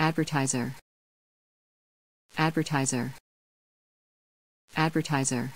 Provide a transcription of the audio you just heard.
Advertiser. Advertiser. Advertiser.